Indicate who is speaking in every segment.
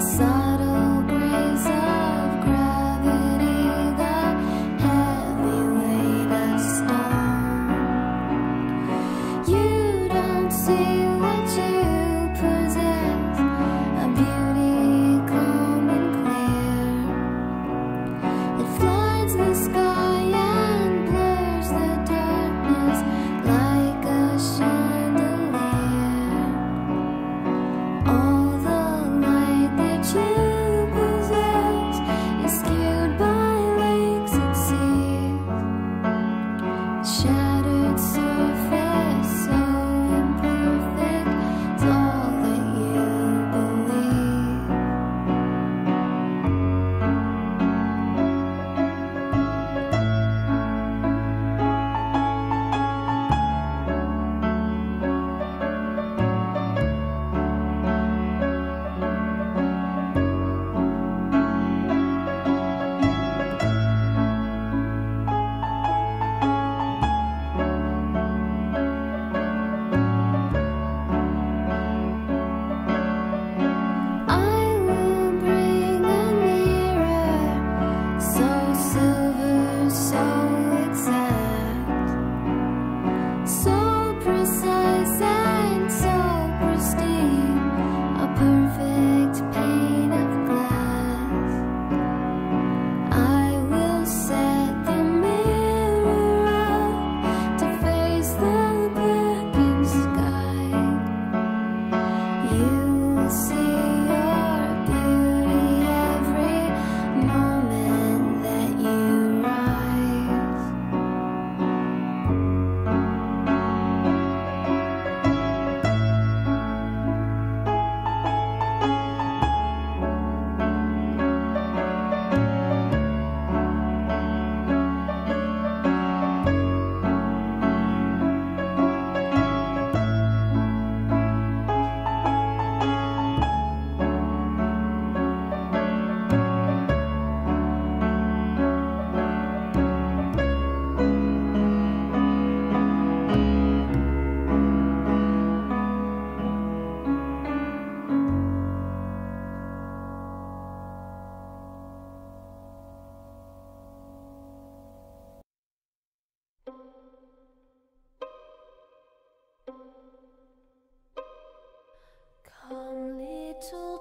Speaker 1: So.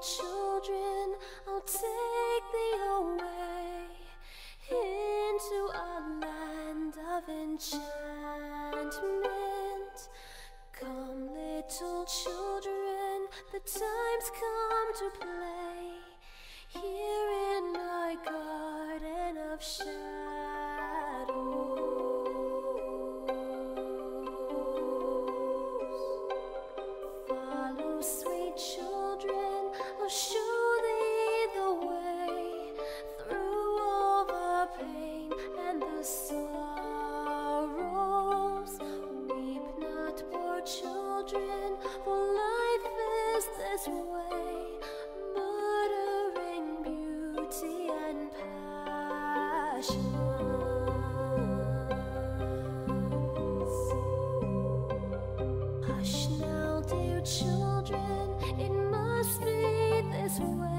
Speaker 1: Children, I'll take thee away into a land of enchantment. Come, little children, the time's come to play here in my garden of shadows. Hush now, dear children, it must be this way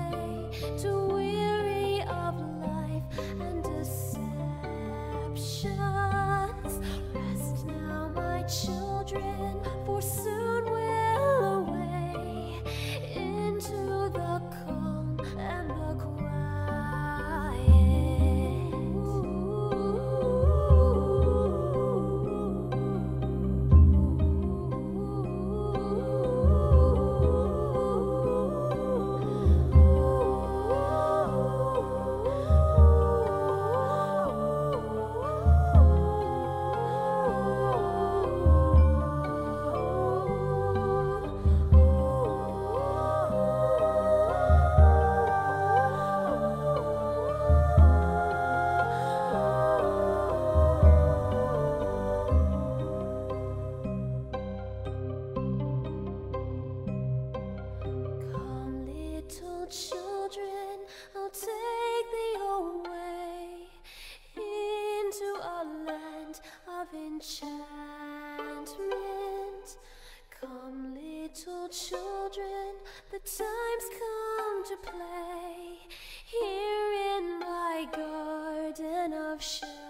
Speaker 1: children, I'll take thee away into a land of enchantment. Come, little children, the time's come to play here in my garden of shadows.